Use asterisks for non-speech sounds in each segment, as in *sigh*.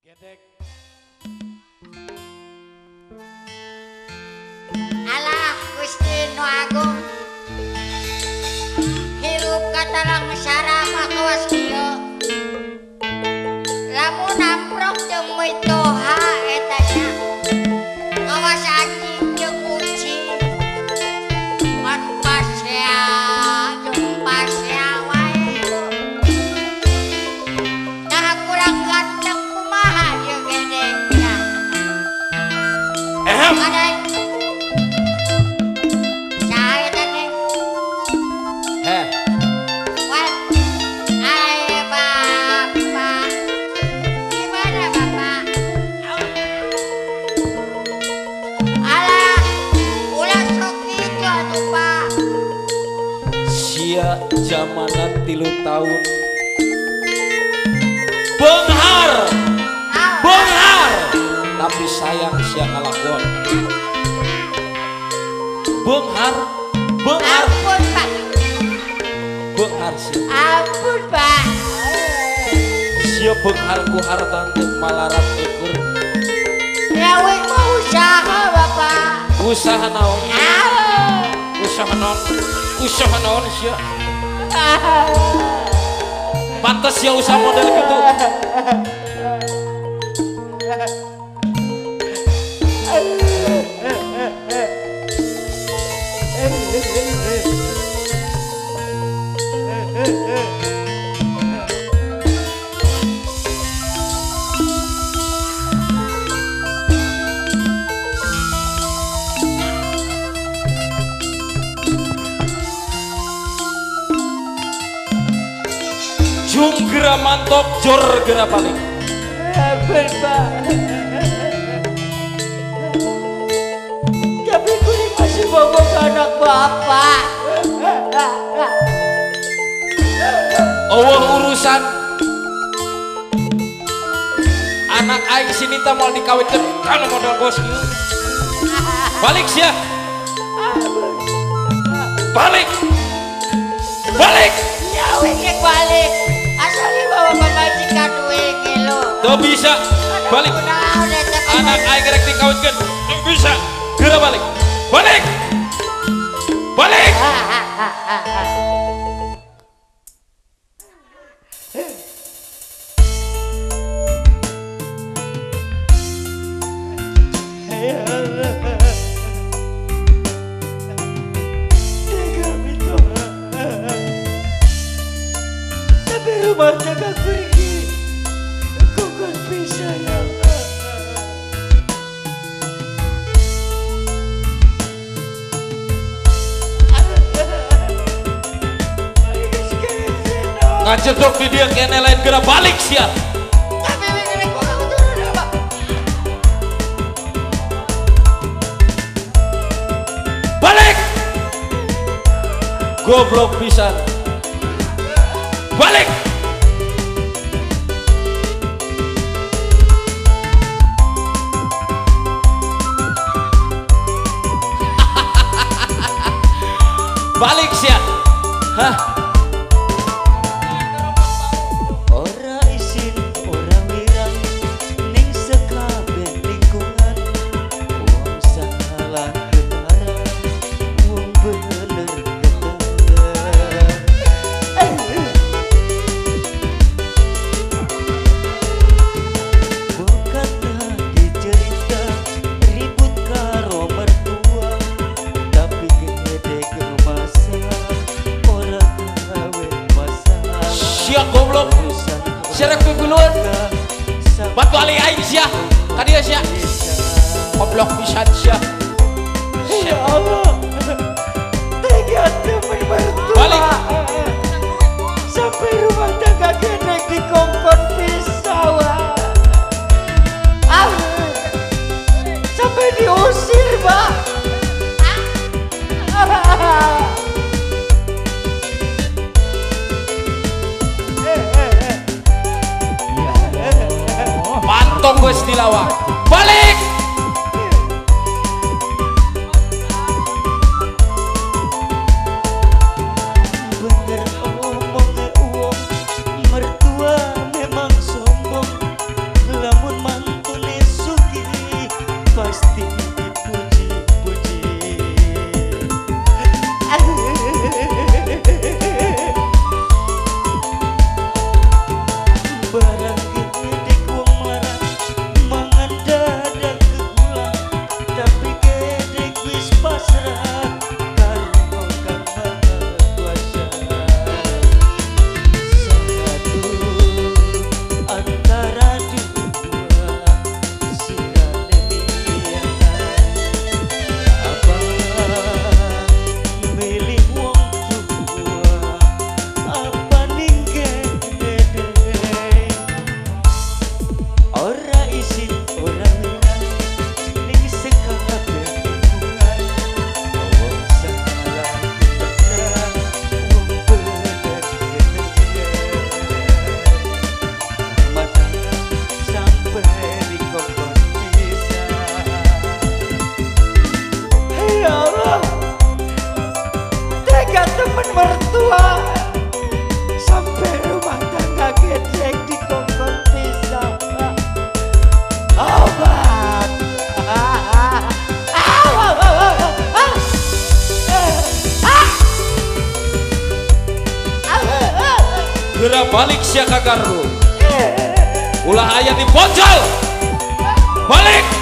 Gedek. Alah Gusti Nu Agung hirup katarang syara Sia zamanan tilu tahun. Benghar. Benghar. Tapi sayang sia ngalakuan. Benghar. Benghar. Ampun pak, Benghar sia. ampun pak. Sia benghar ku harta teu malarat ukur. Lewe mau usaha bapak. Usaha naon? Usaha naon? Usaha naon sia? Pantes sia usaha model gitu. Jung gera mantok jor gera paling. Ampun pak. Tapi kuning masih bawa anak bapak. Awal urusan anak aing sini tak mau dikawinkan kalau modal bos ieu. Balik sia. Balik. Balik. Nyawe ke balik. Duwe kilo. Tuh bisa. Balik. Anak aing rek dikawinkan. Tuh bisa. Gera balik. Balik. Gak pergi. Di dia kene lain gera balik sia. Tapi ini kok kamu turun apa? Balik. Goblok pisan. Balik 诶 goblok. Sia rek pipuluan. Batu ali aing sia. Tadi sia. Goblok pisan sia. Ya Allah. Tega ¡Vale! gerak balik siakakarmu ulah ayat di ponjol balik!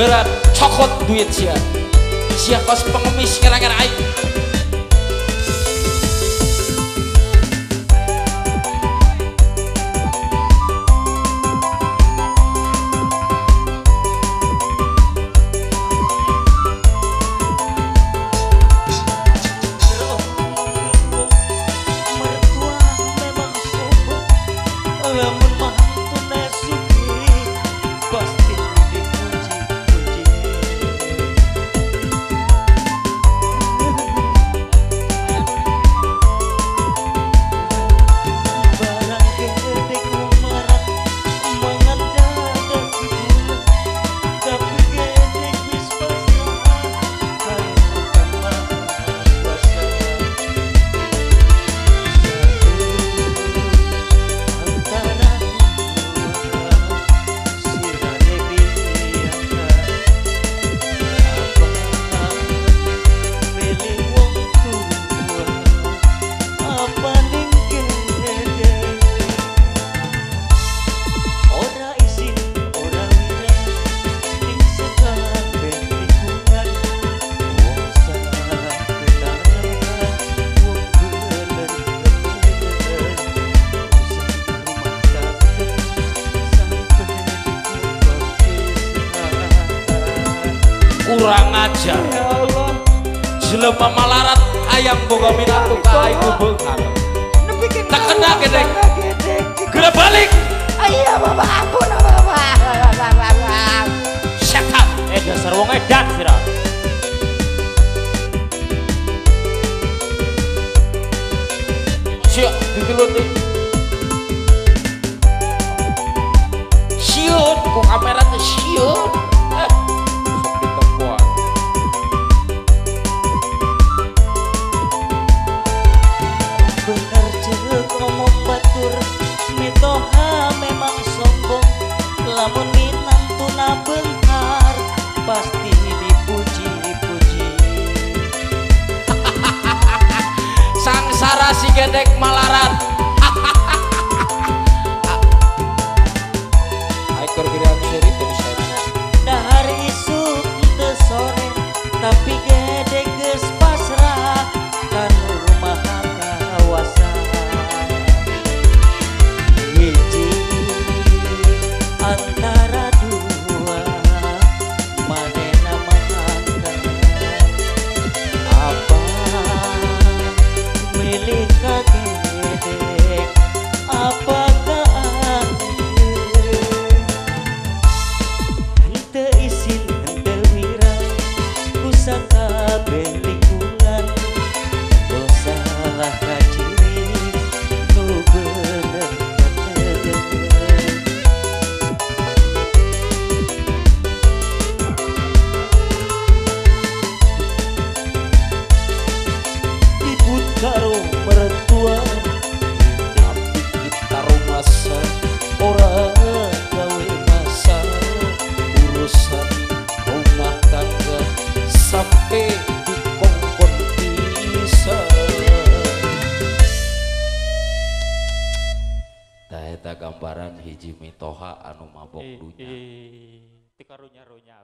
gerak cokot duit siap siap pas pengemis kira-kira aing jelema malarat ayam boga buka ka ibu tak kena gedek. gede balik. Iya, Ayo bapa aku bapak. Bapa up eh dasar wong edan sirah Siok, ditelut nih. siok kamera tuh siok. pasti dipuji-puji. *laughs* Sangsara si gedek malarat *laughs* Aikor gede aku seri Dahar isuk sore tapi sakabendi anu mabok dunya. Eh, tikarunya-runya.